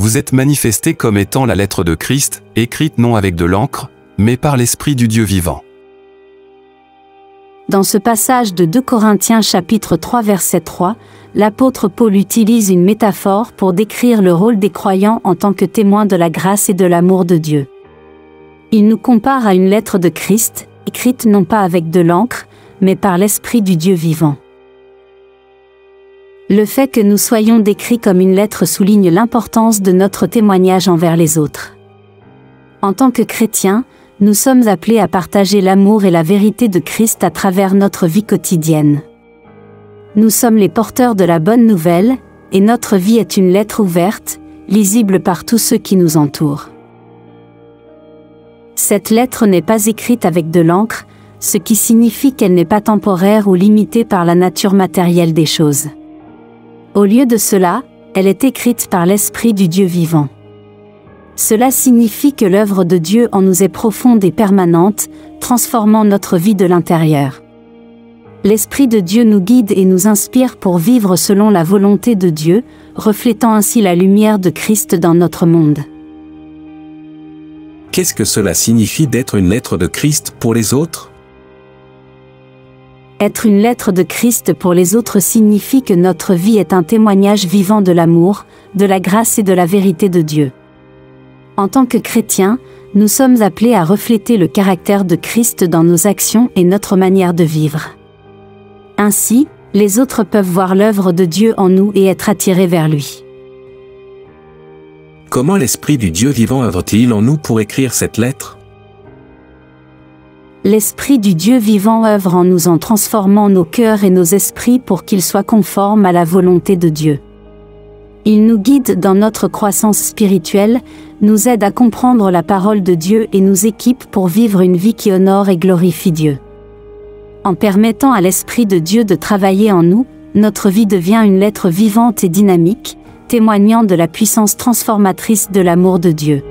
vous êtes manifestés comme étant la lettre de Christ, écrite non avec de l'encre, mais par l'Esprit du Dieu vivant. Dans ce passage de 2 Corinthiens chapitre 3 verset 3, l'apôtre Paul utilise une métaphore pour décrire le rôle des croyants en tant que témoins de la grâce et de l'amour de Dieu. Il nous compare à une lettre de Christ, écrite non pas avec de l'encre, mais par l'Esprit du Dieu vivant. Le fait que nous soyons décrits comme une lettre souligne l'importance de notre témoignage envers les autres. En tant que chrétiens, nous sommes appelés à partager l'amour et la vérité de Christ à travers notre vie quotidienne. Nous sommes les porteurs de la bonne nouvelle, et notre vie est une lettre ouverte, lisible par tous ceux qui nous entourent. Cette lettre n'est pas écrite avec de l'encre, ce qui signifie qu'elle n'est pas temporaire ou limitée par la nature matérielle des choses. Au lieu de cela, elle est écrite par l'Esprit du Dieu vivant. Cela signifie que l'œuvre de Dieu en nous est profonde et permanente, transformant notre vie de l'intérieur. L'Esprit de Dieu nous guide et nous inspire pour vivre selon la volonté de Dieu, reflétant ainsi la lumière de Christ dans notre monde. Qu'est-ce que cela signifie d'être une lettre de Christ pour les autres? Être une lettre de Christ pour les autres signifie que notre vie est un témoignage vivant de l'amour, de la grâce et de la vérité de Dieu. En tant que chrétiens, nous sommes appelés à refléter le caractère de Christ dans nos actions et notre manière de vivre. Ainsi, les autres peuvent voir l'œuvre de Dieu en nous et être attirés vers lui. Comment l'Esprit du Dieu vivant œuvre-t-il en nous pour écrire cette lettre? l'Esprit du Dieu vivant œuvre en nous en transformant nos cœurs et nos esprits pour qu'ils soient conformes à la volonté de Dieu. Il nous guide dans notre croissance spirituelle, nous aide à comprendre la parole de Dieu et nous équipe pour vivre une vie qui honore et glorifie Dieu. En permettant à l'Esprit de Dieu de travailler en nous, notre vie devient une lettre vivante et dynamique, témoignant de la puissance transformatrice de l'amour de Dieu.